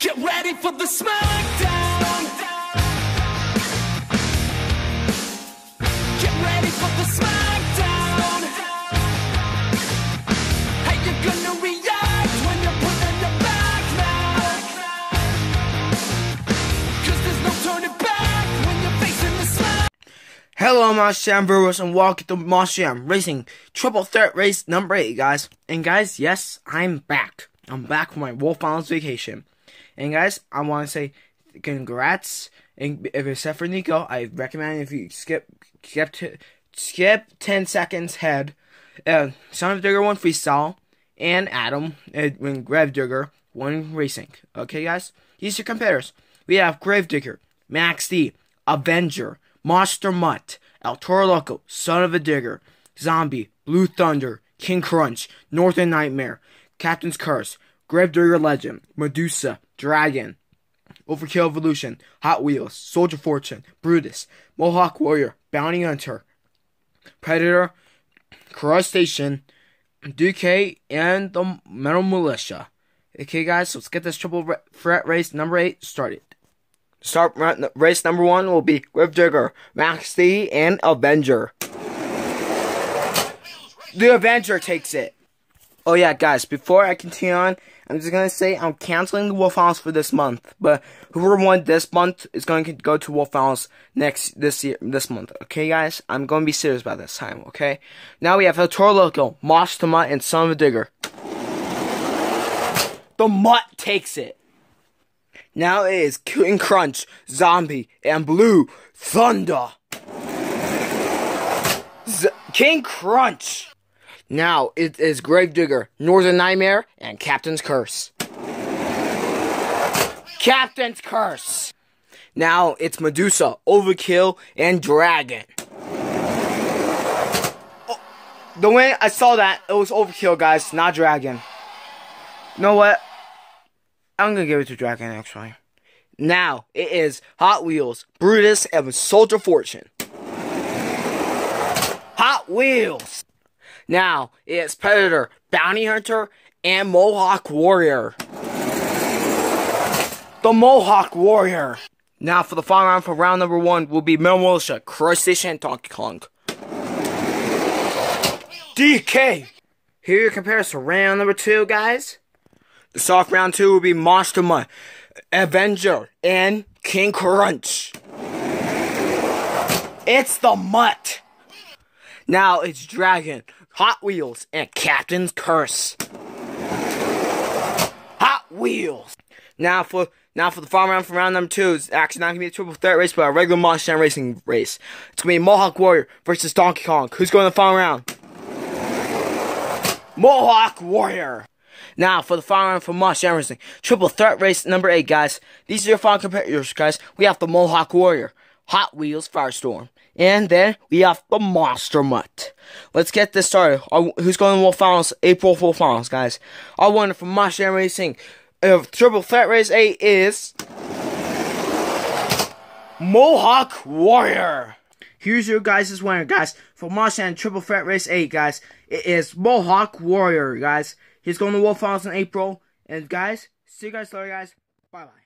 Get ready for the smackdown. Get ready for the smackdown. How you gonna react when you're put on your back now? Cause there's no turning back when you're facing the smack. Hello, Monster Jam viewers, and welcome to Monster Jam Racing Triple Threat Race number 8, guys. And guys, yes, I'm back. I'm back from my Wolf Islands vacation. And guys, I want to say congrats. And if except for Nico, I recommend if you skip skip t- skip 10 seconds head. Uh, Son of Digger won freestyle, and Adam uh, when Grave Digger won racing. Okay, guys, these are competitors. We have Gravedigger, Max D, Avenger, Monster Mutt, El Toro Loco, Son of a Digger, Zombie, Blue Thunder, King Crunch, Northern Nightmare, Captain's Curse, Gravedigger Legend, Medusa, Dragon, Overkill Evolution, Hot Wheels, Soldier Fortune, Brutus, Mohawk Warrior, Bounty Hunter, Predator, Crustacean, DK, and the Metal Militia. Okay, guys, so let's get this triple threat race number eight started. Start ra- race number one will be Gravedigger, Max D, and Avenger. The Avenger takes it. Oh yeah, guys, before I continue on, I'm just gonna say I'm canceling the Wolf for this month. But whoever won this month is going to go to Wolf next this year this month. Okay, guys, I'm gonna be serious about this time. Okay. Now we have El Toro Loco, Monster Mutt, and Son of a Digger. The Mutt takes it. Now it is King Crunch, Zombie, and Blue Thunder. Z- King Crunch. Now it is Gravedigger, Northern Nightmare, and Captain's Curse. Captain's Curse. Now it's Medusa, Overkill, and Dragon. Oh, the way I saw that, it was Overkill, guys, not Dragon. You know what? I'm gonna give it to Dragon, actually. Now it is Hot Wheels, Brutus, and Soldier Fortune. Hot Wheels. Now it's Predator, Bounty Hunter, and Mohawk Warrior. The Mohawk Warrior. Now for the final round for round number one will be Metal Militia, Crustacean, and Donkey Kong. DK. Here are your compares to round number two, guys. The soft round two will be Monster Mutt, Avenger, and King Crunch. It's the Mutt. Now it's Dragon, Hot Wheels, and Captain's Curse. Hot Wheels. Now for now for the final round for round number two, it's actually not gonna be a triple threat race, but a regular Monster Jam racing race. It's gonna be Mohawk Warrior versus Donkey Kong. Who's going to the final round? Mohawk Warrior. Now for the final round for Monster Jam Racing, triple threat race number eight, guys. These are your final competitors, guys. We have the Mohawk Warrior, Hot Wheels Firestorm, and then we have the Monster Mutt. Let's get this started. Our- who's going to World Finals? April Full Finals, guys. Our winner from Monster Jam Racing, uh, triple threat race eight is Mohawk Warrior. Here's your guys' winner, guys. For Monster Jam Triple Threat Race 8, guys. It is Mohawk Warrior, guys. He's going to World Finals in April. And, guys, see you guys later, guys. Bye-bye.